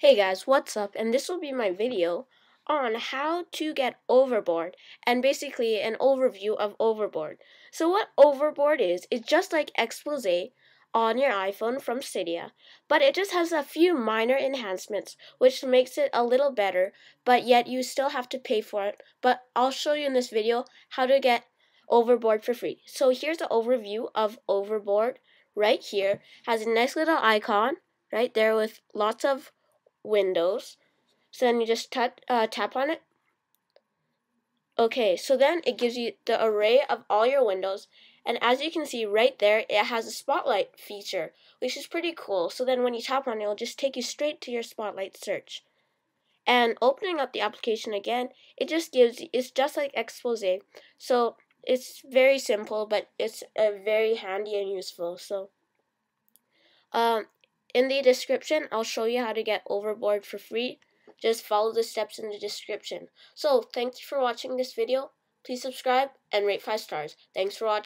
Hey guys, what's up? And this will be my video on how to get Overboard and basically an overview of Overboard. So what Overboard is, is just like Exposé on your iPhone from Cydia, but it just has a few minor enhancements which makes it a little better, but yet you still have to pay for it. But I'll show you in this video how to get Overboard for free. So here's the overview of Overboard right here. Has a nice little icon right there with lots of windows. So then you just tap, uh, tap on it. Okay, so then it gives you the array of all your windows. And as you can see right there, it has a spotlight feature, which is pretty cool. So then when you tap on it, it'll just take you straight to your spotlight search. And opening up the application again, it just gives, it's just like Exposé. So it's very simple, but it's uh, very handy and useful. So um, in the description, I'll show you how to get Overboard for free. Just follow the steps in the description. So, thank you for watching this video. Please subscribe and rate 5 stars. Thanks for watching.